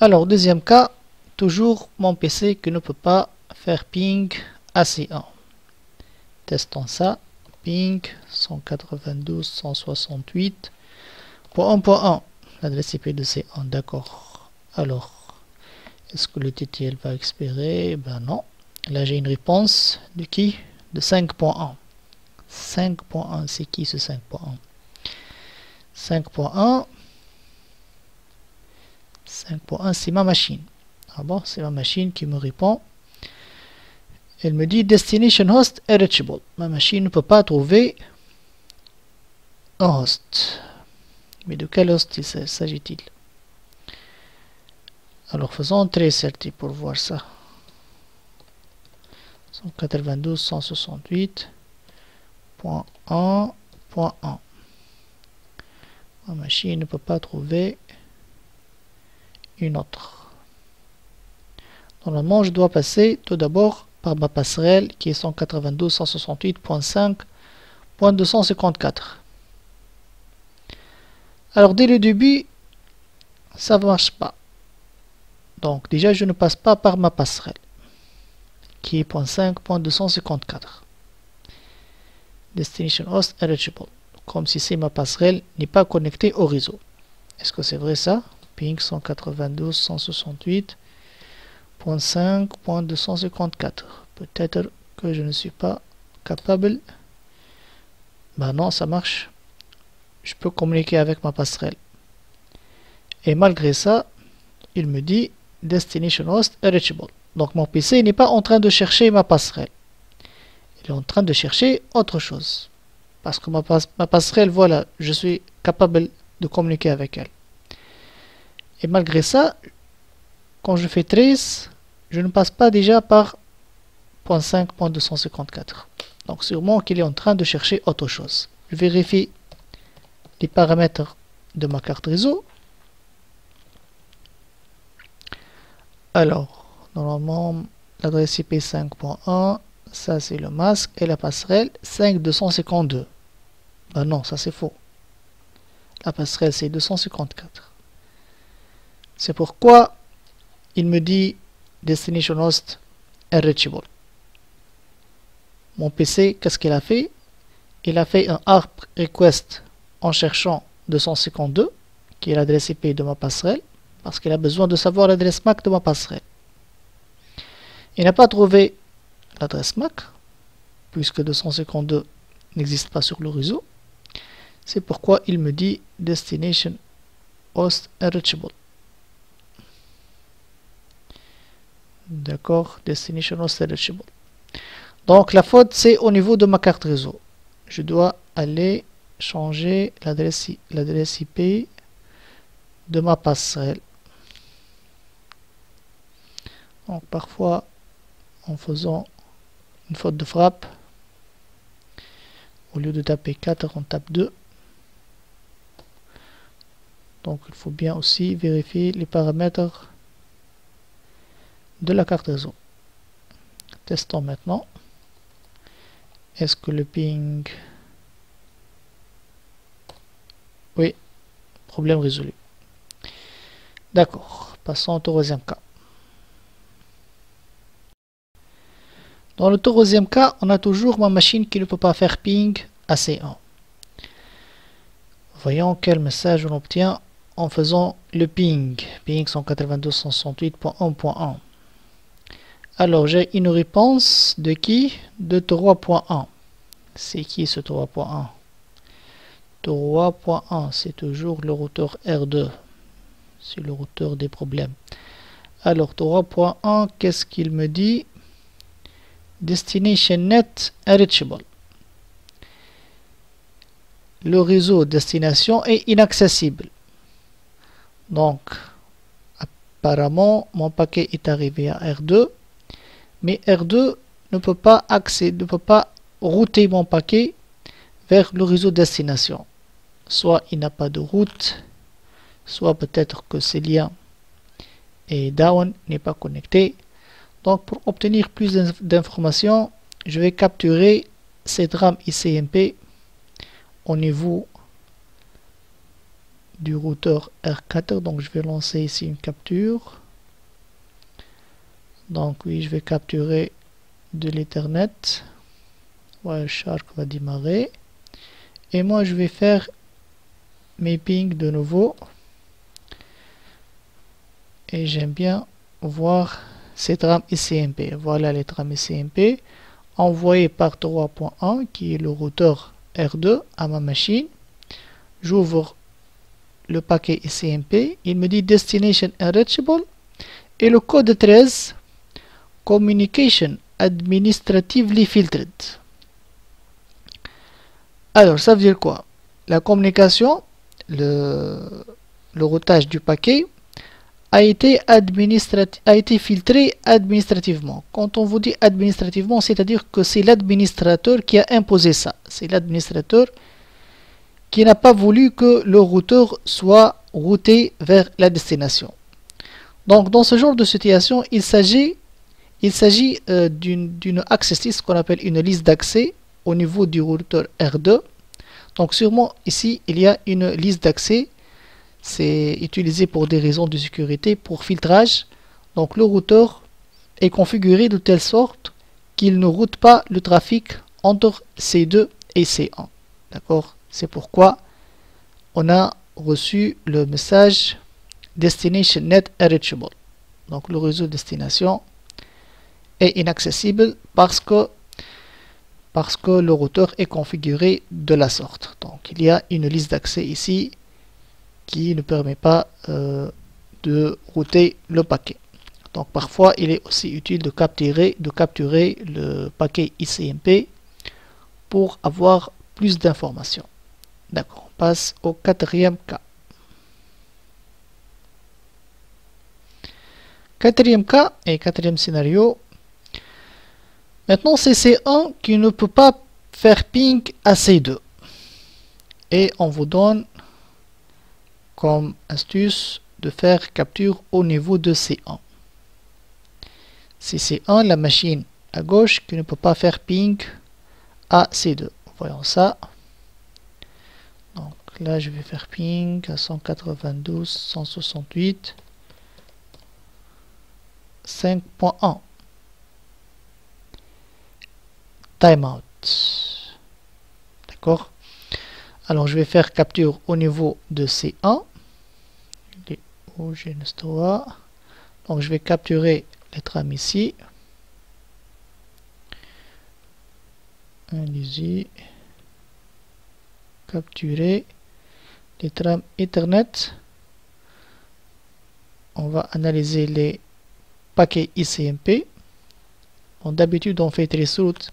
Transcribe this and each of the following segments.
Alors, deuxième cas, toujours mon PC qui ne peut pas faire ping AC1. Testons ça. Ping 192.168.1.1. L'adresse IP de C1, d'accord. Alors, est-ce que le TTL va expirer? Ben non. Là, j'ai une réponse de qui? De 5.1. 5.1, c'est qui ce 5.1 5.1 5.1 c'est ma machine. Ah bon, c'est ma machine qui me répond. Elle me dit Destination host reachable. Ma machine ne peut pas trouver un host. Mais de quel host s'agit-il? Alors faisons très certain pour voir ça. 192.168.1.1 Ma machine ne peut pas trouver une autre. Normalement, je dois passer tout d'abord par ma passerelle qui est 192.168.5.254. Alors, dès le début, ça ne marche pas. Donc, déjà, je ne passe pas par ma passerelle qui est .5.254. Destination host eligible. Comme si c'est ma passerelle n'est pas connectée au réseau. Est-ce que c'est vrai ça? Ping 192.168.5.254. Peut-être que je ne suis pas capable. Ben non, ça marche. Je peux communiquer avec ma passerelle. Et malgré ça, il me dit Destination Host Reachable. Donc mon PC n'est pas en train de chercher ma passerelle. Il est en train de chercher autre chose. Parce que ma passerelle, voilà, je suis capable de communiquer avec elle. Et malgré ça, quand je fais trace, je ne passe pas déjà par .5.254. Donc sûrement qu'il est en train de chercher autre chose. Je vérifie les paramètres de ma carte réseau. Alors, normalement, l'adresse IP 5.1, ça c'est le masque, et la passerelle 5.252. Ben non, ça c'est faux. La passerelle c'est 254. C'est pourquoi il me dit Destination Host Unreachable. Mon PC, qu'est-ce qu'il a fait? Il a fait un ARP request en cherchant 252, qui est l'adresse IP de ma passerelle, parce qu'il a besoin de savoir l'adresse MAC de ma passerelle. Il n'a pas trouvé l'adresse MAC, puisque 252 n'existe pas sur le réseau. C'est pourquoi il me dit Destination Host Unreachable. D'accord? Destination searchable. Donc la faute c'est au niveau de ma carte réseau. Je dois aller changer l'adresse IP de ma passerelle. Donc parfois en faisant une faute de frappe, au lieu de taper 4, on tape 2. Donc il faut bien aussi vérifier les paramètres de la carte réseau. Testons maintenant. Est-ce que le ping... Oui, problème résolu. D'accord, passons au troisième cas. Dans le troisième cas, on a toujours ma machine qui ne peut pas faire ping AC1. Voyons quel message on obtient en faisant le ping. Ping 192.168.1.1. Alors, j'ai une réponse de qui? De 3.1. C'est qui ce 3.1 3.1, c'est toujours le routeur R2. C'est le routeur des problèmes. Alors, 3.1, qu'est-ce qu'il me dit? Destination net reachable. Le réseau destination est inaccessible. Donc, apparemment, mon paquet est arrivé à R2 mais R2 ne peut pas accéder, ne peut pas router mon paquet vers le réseau destination. Soit il n'a pas de route, soit peut-être que ce lien est down, n'est pas connecté. Donc pour obtenir plus d'informations, je vais capturer cette RAM ICMP au niveau du routeur R4. Donc je vais lancer ici une capture. Donc oui, je vais capturer de l'Ethernet. Wireshark va démarrer. Et moi, je vais faire mes pings de nouveau. Et j'aime bien voir cette RAM ICMP. Voilà les trames ICMP envoyées par 3.1 qui est le routeur R2 à ma machine. J'ouvre le paquet ICMP. Il me dit Destination Enrichable et le code 13 Communication Administratively Filtered. Alors, ça veut dire quoi? La communication, le, routage du paquet, a été, a été filtré administrativement. Quand on vous dit administrativement, c'est-à-dire que c'est l'administrateur qui a imposé ça. C'est l'administrateur qui n'a pas voulu que le routeur soit routé vers la destination. Donc dans ce genre de situation, il s'agit il s'agit euh, d'une access list qu'on appelle une liste d'accès au niveau du routeur R2. Donc sûrement ici, il y a une liste d'accès. C'est utilisé pour des raisons de sécurité, pour filtrage. Donc le routeur est configuré de telle sorte qu'il ne route pas le trafic entre C2 et C1. D'accord? C'est pourquoi on a reçu le message Destination Net Reachable. Donc le réseau destination est inaccessible parce que parce que le routeur est configuré de la sorte. Donc il y a une liste d'accès ici qui ne permet pas euh, de router le paquet. Donc parfois il est aussi utile de capturer, de capturer le paquet ICMP pour avoir plus d'informations. D'accord, on passe au quatrième cas. Quatrième cas et quatrième scénario, Maintenant, c'est C1 qui ne peut pas faire ping à C2. Et on vous donne comme astuce de faire capture au niveau de C1. C'est C1, la machine à gauche, qui ne peut pas faire ping à C2. Voyons ça. Donc là, je vais faire ping à 192, 168, 5.1 timeout. D'accord? Alors je vais faire capture au niveau de C1. Donc je vais capturer les trames ici. Allez-y. Capturer les trames Ethernet. On va analyser les paquets ICMP. D'habitude, on fait traceroute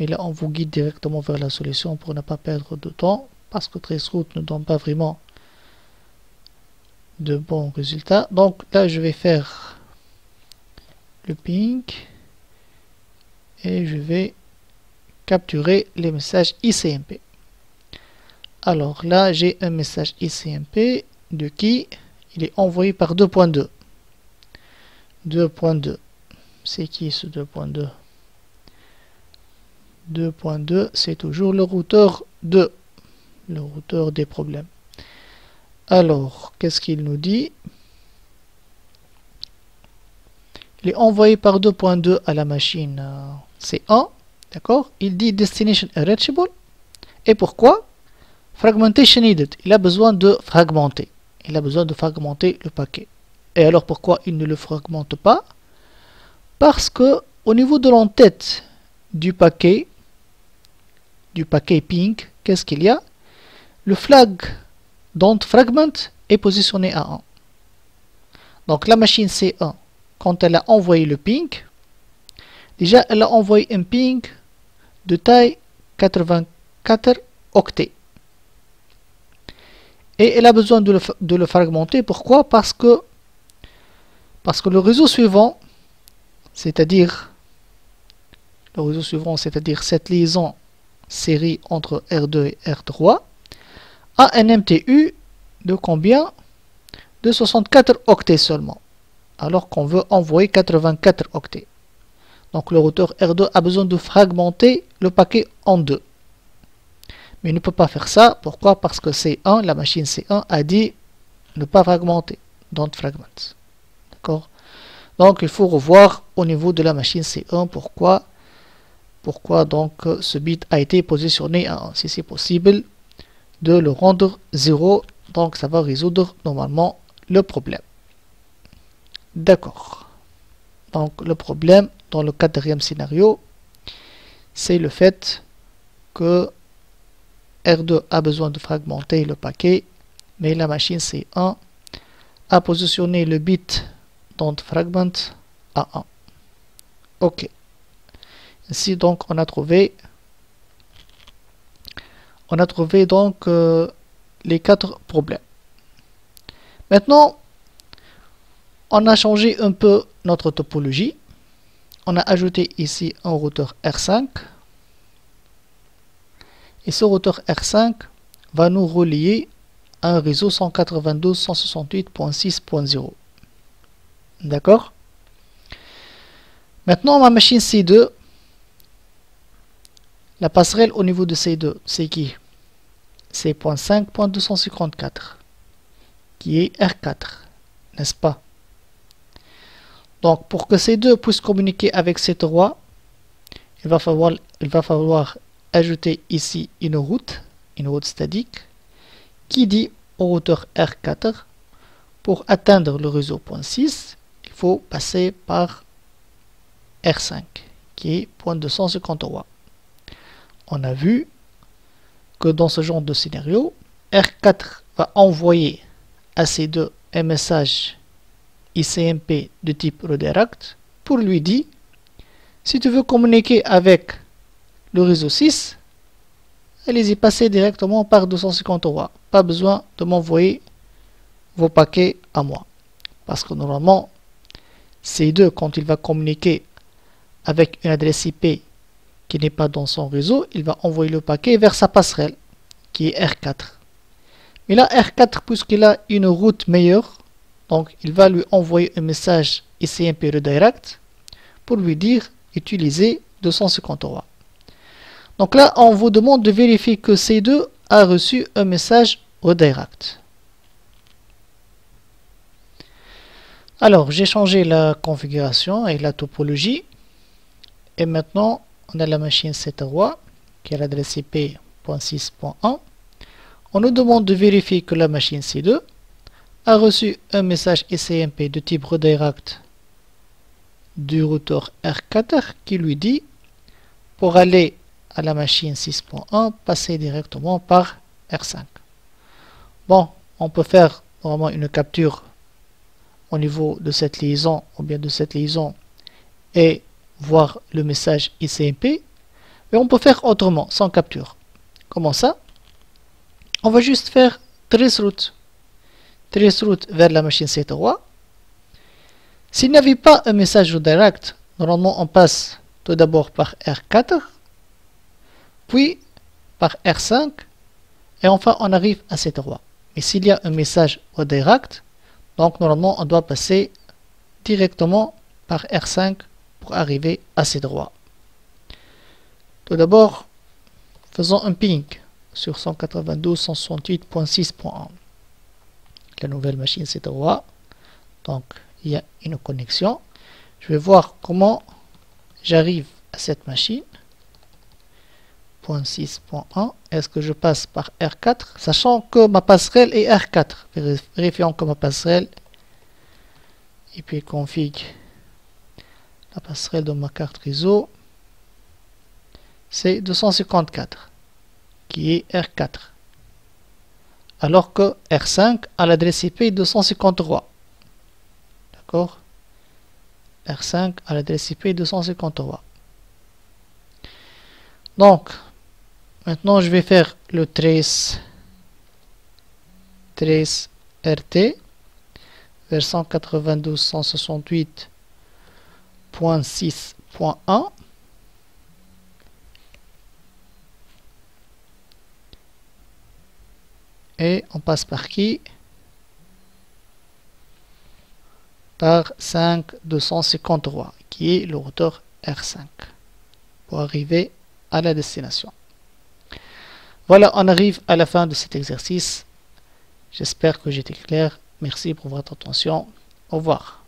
mais là on vous guide directement vers la solution pour ne pas perdre de temps parce que Traceroute ne donne pas vraiment de bons résultats. Donc là je vais faire le ping et je vais capturer les messages ICMP alors là j'ai un message ICMP de qui il est envoyé par 2.2 2.2 c'est qui ce 2.2 2.2, c'est toujours le routeur 2, le routeur des problèmes. Alors, qu'est-ce qu'il nous dit? Il est envoyé par 2.2 à la machine euh, C1, d'accord? Il dit destination reachable. Et pourquoi? Fragmentation needed. Il a besoin de fragmenter. Il a besoin de fragmenter le paquet. Et alors pourquoi il ne le fragmente pas? Parce que au niveau de l'entête du paquet, du paquet ping, qu'est-ce qu'il y a? Le flag dont fragment est positionné à 1. Donc la machine C1, quand elle a envoyé le ping, déjà elle a envoyé un ping de taille 84 octets. Et elle a besoin de le, de le fragmenter. Pourquoi? Parce que parce que le réseau suivant, c'est-à-dire le réseau suivant, c'est-à-dire cette liaison série entre R2 et R3 a un MTU de combien? De 64 octets seulement, alors qu'on veut envoyer 84 octets. Donc le routeur R2 a besoin de fragmenter le paquet en deux. Mais il ne peut pas faire ça. Pourquoi? Parce que C1, la machine C1 a dit ne pas fragmenter, don't fragment. D'accord? Donc il faut revoir au niveau de la machine C1 pourquoi, pourquoi donc ce bit a été positionné à 1. Si c'est possible de le rendre 0, donc ça va résoudre normalement le problème. D'accord. Donc le problème dans le quatrième scénario, c'est le fait que R2 a besoin de fragmenter le paquet, mais la machine C1 a positionné le bit dont fragment à 1. Ok. Ainsi donc on a trouvé on a trouvé donc euh, les quatre problèmes. Maintenant, on a changé un peu notre topologie. On a ajouté ici un routeur R5. Et ce routeur R5 va nous relier à un réseau 192.168.6.0. D'accord? Maintenant, ma machine C2, la passerelle au niveau de C2, c'est qui? C'est .5.254, qui est R4, n'est-ce pas? Donc, pour que ces deux puissent communiquer avec ces trois, il va falloir, ajouter ici une route, une route statique, qui dit au routeur R4, pour atteindre le réseau point 6, il faut passer par R5, qui est point 253. On a vu que dans ce genre de scénario, R4 va envoyer à ces deux un message ICMP de type redirect pour lui dire si tu veux communiquer avec le réseau 6, allez-y passer directement par 253. Pas besoin de m'envoyer vos paquets à moi. Parce que normalement, C2, quand il va communiquer avec une adresse IP qui n'est pas dans son réseau, il va envoyer le paquet vers sa passerelle, qui est R4. Mais là, R4, puisqu'il a une route meilleure, donc, il va lui envoyer un message ICMP redirect pour lui dire utiliser 253. Donc là, on vous demande de vérifier que C2 a reçu un message redirect. Alors, j'ai changé la configuration et la topologie. Et maintenant, on a la machine C3 qui a l'adresse IP.6.1. On nous demande de vérifier que la machine C2 a reçu un message ICMP de type redirect du routeur R4 qui lui dit pour aller à la machine 6.1 passer directement par R5 bon on peut faire vraiment une capture au niveau de cette liaison ou bien de cette liaison et voir le message ICMP mais on peut faire autrement sans capture comment ça? On va juste faire traceroute route vers la machine C3. S'il n'y avait pas un message direct, normalement on passe tout d'abord par R4, puis par R5, et enfin on arrive à C3. Mais s'il y a un message direct, donc normalement on doit passer directement par R5 pour arriver à C3. Tout d'abord, faisons un ping sur 192.168.6.1 la nouvelle machine C3 donc il y a une connexion. Je vais voir comment j'arrive à cette machine. Point 6.1 est-ce que je passe par R4 sachant que ma passerelle est R4 vérifions que ma passerelle et puis config la passerelle de ma carte réseau c'est 254 qui est R4 alors que R5 a l'adresse IP 253. D'accord? R5 a l'adresse IP 253. Donc, maintenant je vais faire le trace, trace RT vers 192.168.6.1 et on passe par qui? Par 5253 qui est le routeur R5 pour arriver à la destination Voilà, on arrive à la fin de cet exercice. J'espère que j'étais clair. Merci pour votre attention. Au revoir.